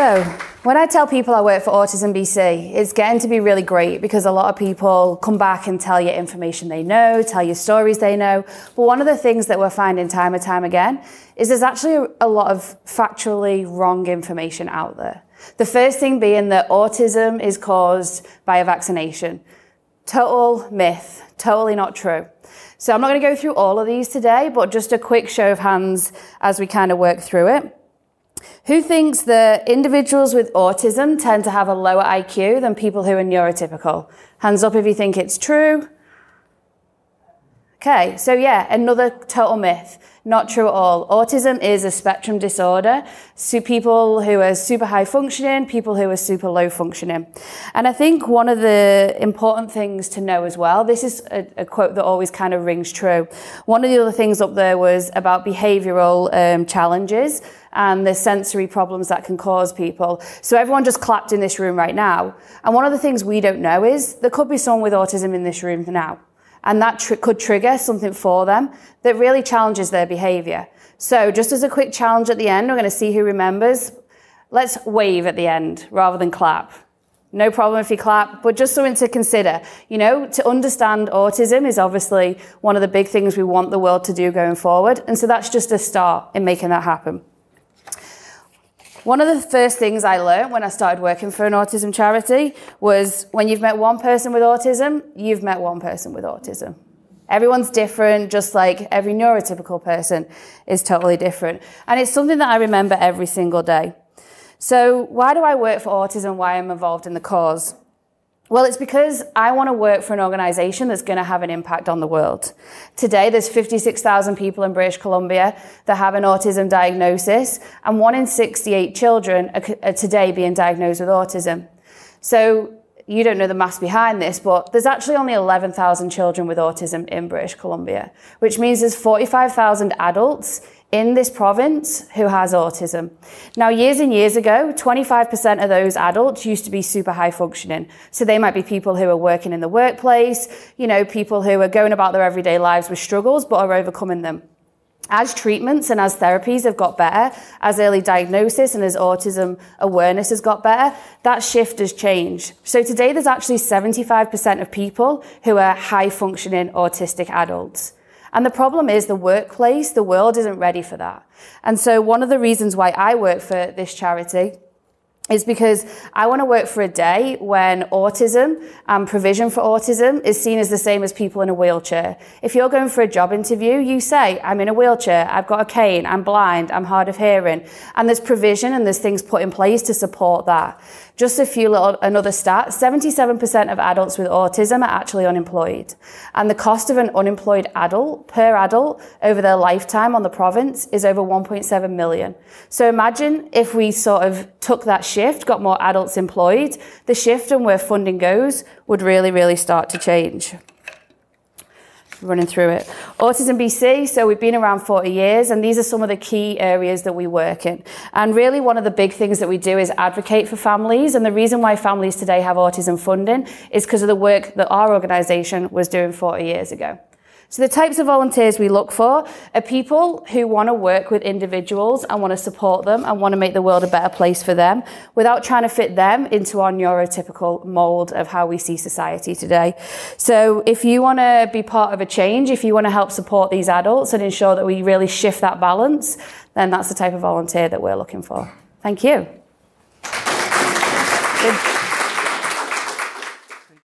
So, when I tell people I work for Autism BC, it's getting to be really great because a lot of people come back and tell you information they know, tell you stories they know. But one of the things that we're finding time and time again is there's actually a lot of factually wrong information out there. The first thing being that autism is caused by a vaccination. Total myth, totally not true. So I'm not going to go through all of these today, but just a quick show of hands as we kind of work through it. Who thinks that individuals with autism tend to have a lower IQ than people who are neurotypical? Hands up if you think it's true. Okay, so yeah, another total myth. Not true at all. Autism is a spectrum disorder. So people who are super high functioning, people who are super low functioning. And I think one of the important things to know as well, this is a, a quote that always kind of rings true. One of the other things up there was about behavioral um, challenges and the sensory problems that can cause people. So everyone just clapped in this room right now. And one of the things we don't know is there could be someone with autism in this room now. And that tr- could trigger something for them that really challenges their behavior. So just as a quick challenge at the end, we're going to see who remembers. Let's wave at the end rather than clap. No problem if you clap, but just something to consider. You know, to understand autism is obviously one of the big things we want the world to do going forward. And so that's just a start in making that happen. One of the first things I learned when I started working for an autism charity was when you've met one person with autism, you've met one person with autism. Everyone's different, just like every neurotypical person is totally different. And it's something that I remember every single day. So, why do I work for autism? Why I'm involved in the cause? Well, it's because I want to work for an organization that's going to have an impact on the world. Today, there's 56,000 people in British Columbia that have an autism diagnosis, and one in 68 children are today being diagnosed with autism. So, you don't know the maths behind this, but there's actually only 11,000 children with autism in British Columbia, which means there's 45,000 adults in this province who has autism. Now, years and years ago, 25% of those adults used to be super high functioning. So they might be people who are working in the workplace, you know, people who are going about their everyday lives with struggles but are overcoming them. As treatments and as therapies have got better, as early diagnosis and as autism awareness has got better, that shift has changed. So today there's actually 75% of people who are high functioning autistic adults. And the problem is the workplace, the world isn't ready for that. And so one of the reasons why I work for this charity is because I want to work for a day when autism and provision for autism is seen as the same as people in a wheelchair. If you're going for a job interview, you say, I'm in a wheelchair, I've got a cane, I'm blind, I'm hard of hearing. And there's provision and there's things put in place to support that. Just a few little, another stat, 77% of adults with autism are actually unemployed. And the cost of an unemployed adult per adult over their lifetime on the province is over 1.7 million. So imagine if we sort of took that shift, got more adults employed, the shift and where funding goes would really, really start to change running through it. Autism BC, so we've been around 40 years, and these are some of the key areas that we work in. And really, one of the big things that we do is advocate for families. And the reason why families today have autism funding is because of the work that our organisation was doing 40 years ago. So the types of volunteers we look for are people who want to work with individuals and want to support them and want to make the world a better place for them without trying to fit them into our neurotypical mold of how we see society today. So if you want to be part of a change, if you want to help support these adults and ensure that we really shift that balance, then that's the type of volunteer that we're looking for. Thank you.